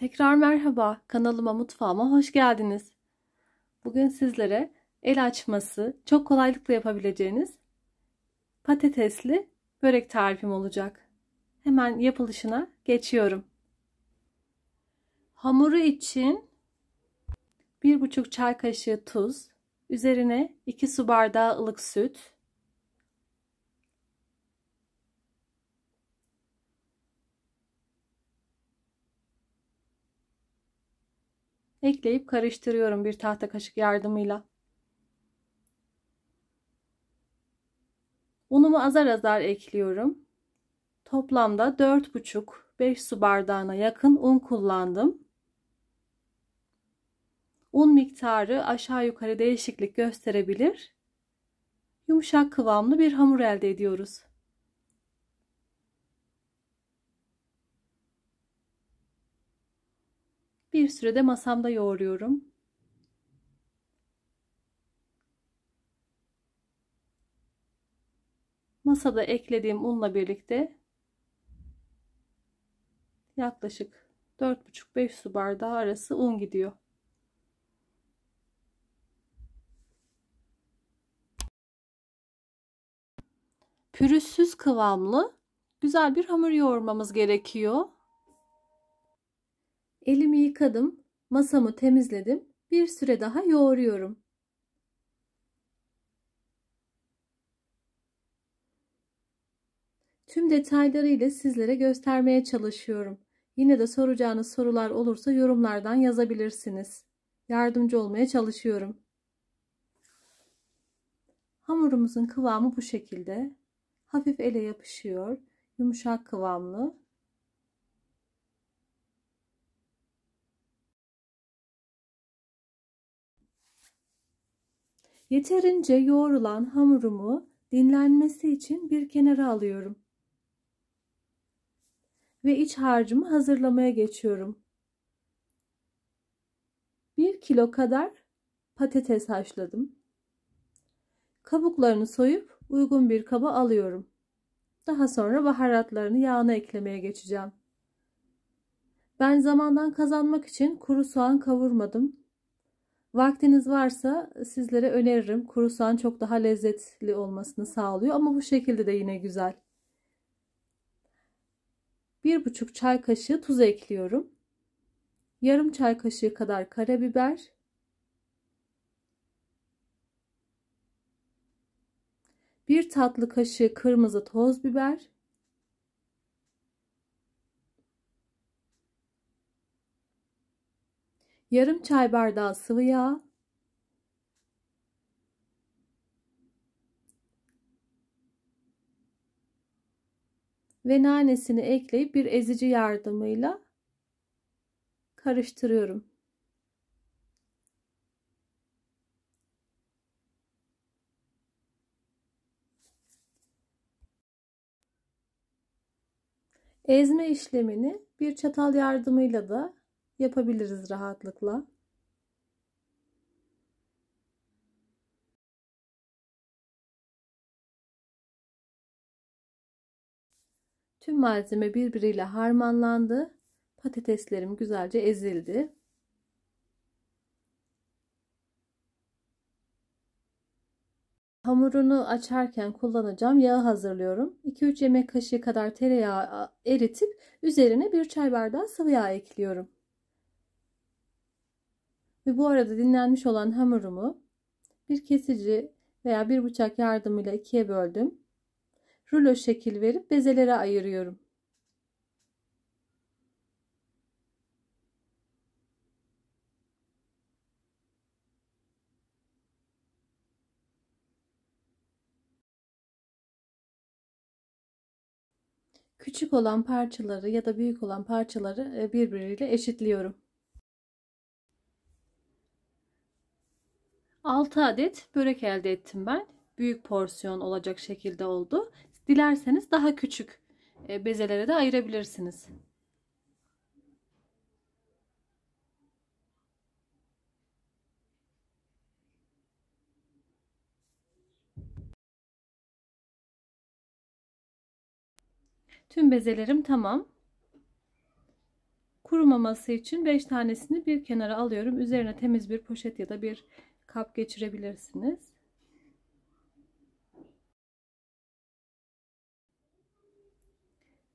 Tekrar merhaba, kanalıma mutfağıma hoş geldiniz. Bugün sizlere el açması çok kolaylıkla yapabileceğiniz patatesli börek tarifim olacak. Hemen yapılışına geçiyorum. Hamuru için 1,5 çay kaşığı tuz, üzerine 2 su bardağı ılık süt, ekleyip karıştırıyorum bir tahta kaşık yardımıyla. Unumu azar azar ekliyorum. Toplamda 4,5-5 su bardağına yakın un kullandım. Un miktarı aşağı yukarı değişiklik gösterebilir. Yumuşak kıvamlı bir hamur elde ediyoruz. Bir sürede masamda yoğuruyorum. Masada eklediğim unla birlikte yaklaşık 4,5-5 su bardağı arası un gidiyor. Pürüzsüz kıvamlı güzel bir hamur yoğurmamız gerekiyor. Elimi yıkadım, masamı temizledim. Bir süre daha yoğuruyorum. Tüm detaylarıyla sizlere göstermeye çalışıyorum. Yine de soracağınız sorular olursa yorumlardan yazabilirsiniz. Yardımcı olmaya çalışıyorum. Hamurumuzun kıvamı bu şekilde. Hafif ele yapışıyor. Yumuşak kıvamlı. Yeterince yoğrulan hamurumu dinlenmesi için bir kenara alıyorum. Ve iç harcımı hazırlamaya geçiyorum. 1 kilo kadar patates haşladım. Kabuklarını soyup uygun bir kaba alıyorum. Daha sonra baharatlarını yağına eklemeye geçeceğim. Ben zamandan kazanmak için kuru soğan kavurmadım. Vaktiniz varsa sizlere öneririm. Kuru soğan çok daha lezzetli olmasını sağlıyor ama bu şekilde de yine güzel. Bir buçuk çay kaşığı tuz ekliyorum. Yarım çay kaşığı kadar karabiber. Bir tatlı kaşığı kırmızı toz biber. Yarım çay bardağı sıvı yağ, ve nanesini ekleyip bir ezici yardımıyla karıştırıyorum. Ezme işlemini bir çatal yardımıyla da yapabiliriz rahatlıkla. Tüm malzeme birbiriyle harmanlandı. Patateslerim güzelce ezildi. Hamurunu açarken kullanacağım yağı hazırlıyorum. 2-3 yemek kaşığı kadar tereyağı eritip üzerine bir çay bardağı sıvı yağ ekliyorum. Ve bu arada dinlenmiş olan hamurumu bir kesici veya bir bıçak yardımıyla ikiye böldüm. Rulo şekil verip bezelere ayırıyorum. Küçük olan parçaları ya da büyük olan parçaları e, birbiriyle eşitliyorum. 6 adet börek elde ettim ben. Büyük porsiyon olacak şekilde oldu. Dilerseniz daha küçük e, bezelere de ayırabilirsiniz. Tüm bezelerim tamam. Kurumaması için 5 tanesini bir kenara alıyorum. Üzerine temiz bir poşet ya da bir kap geçirebilirsiniz.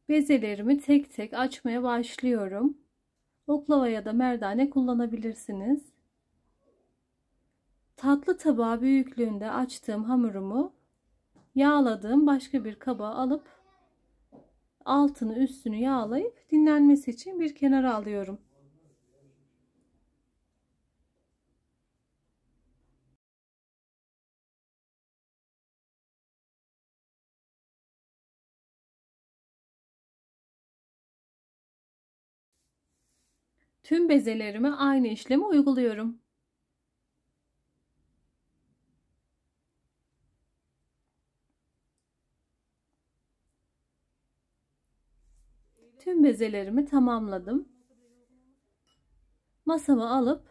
Bezelerimi tek tek açmaya başlıyorum. Oklava ya da merdane kullanabilirsiniz. Tatlı tabağı büyüklüğünde açtığım hamurumu yağladığım başka bir kaba alıp altını üstünü yağlayıp dinlenmesi için bir kenara alıyorum. Tüm bezelerime aynı işlemi uyguluyorum. Tüm bezelerimi tamamladım. Masama alıp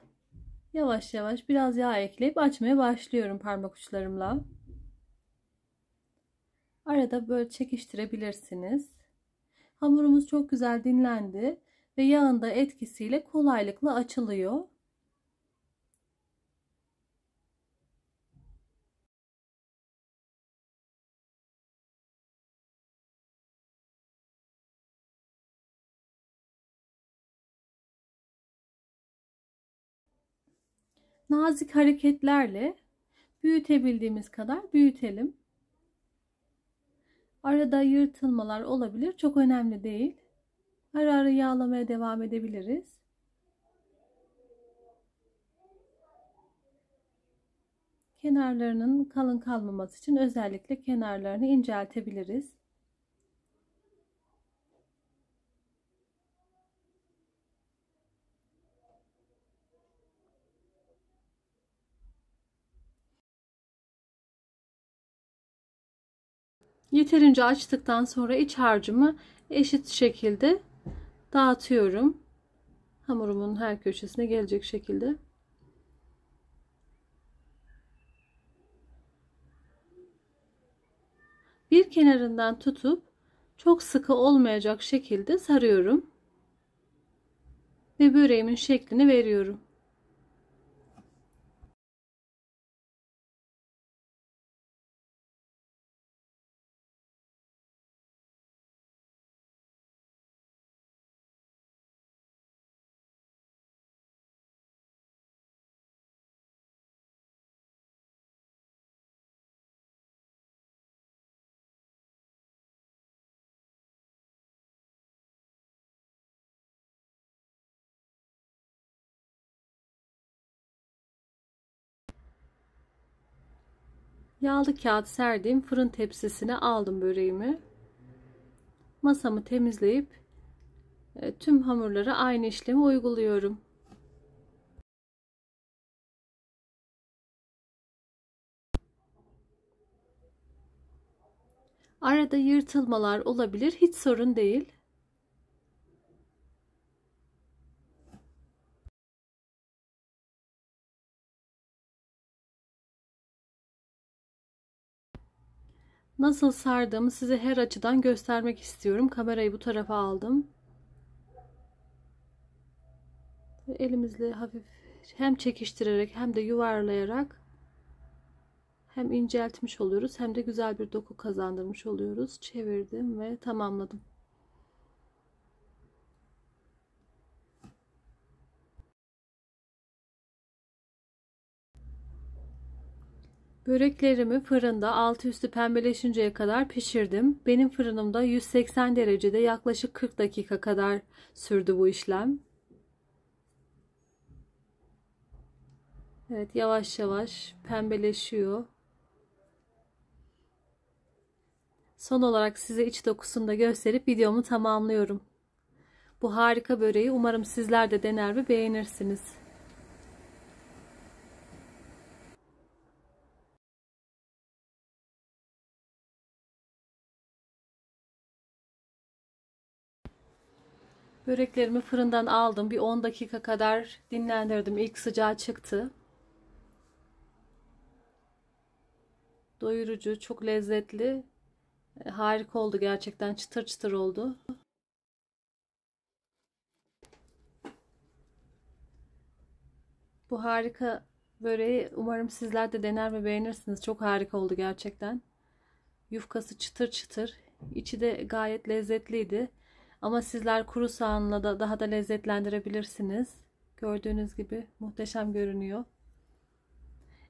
yavaş yavaş biraz yağ ekleyip açmaya başlıyorum parmak uçlarımla. Arada böyle çekiştirebilirsiniz. Hamurumuz çok güzel dinlendi ve yağın da etkisiyle kolaylıkla açılıyor. Nazik hareketlerle büyütebildiğimiz kadar büyütelim. Arada yırtılmalar olabilir. Çok önemli değil. Ara ara yağlamaya devam edebiliriz. Kenarlarının kalın kalmaması için özellikle kenarlarını inceltebiliriz. Yeterince açtıktan sonra iç harcımı eşit şekilde dağıtıyorum. Hamurumun her köşesine gelecek şekilde. Bir kenarından tutup çok sıkı olmayacak şekilde sarıyorum. Ve böreğimin şeklini veriyorum. Yağlı kağıt serdiğim fırın tepsisine aldım böreğimi. Masamı temizleyip e, tüm hamurlara aynı işlemi uyguluyorum. Arada yırtılmalar olabilir. Hiç sorun değil. Nasıl sardığımı size her açıdan göstermek istiyorum. Kamerayı bu tarafa aldım. Elimizle hafif hem çekiştirerek hem de yuvarlayarak hem inceltmiş oluyoruz hem de güzel bir doku kazandırmış oluyoruz. Çevirdim ve tamamladım. Böreklerimi fırında altı üstü pembeleşinceye kadar pişirdim. Benim fırınımda 180 derecede yaklaşık 40 dakika kadar sürdü bu işlem. Evet yavaş yavaş pembeleşiyor. Son olarak size iç dokusunu da gösterip videomu tamamlıyorum. Bu harika böreği umarım sizler de dener ve beğenirsiniz. Böreklerimi fırından aldım. Bir 10 dakika kadar dinlendirdim. İlk sıcağı çıktı. Doyurucu, çok lezzetli. E, harika oldu gerçekten. Çıtır çıtır oldu. Bu harika böreği umarım sizler de dener ve beğenirsiniz. Çok harika oldu gerçekten. Yufkası çıtır çıtır. İçi de gayet lezzetliydi. Ama sizler kuru soğanla da daha da lezzetlendirebilirsiniz. Gördüğünüz gibi muhteşem görünüyor.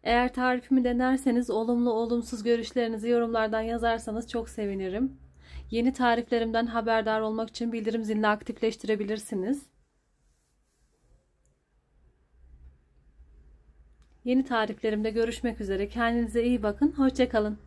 Eğer tarifimi denerseniz olumlu olumsuz görüşlerinizi yorumlardan yazarsanız çok sevinirim. Yeni tariflerimden haberdar olmak için bildirim zilini aktifleştirebilirsiniz. Yeni tariflerimde görüşmek üzere. Kendinize iyi bakın. Hoşçakalın.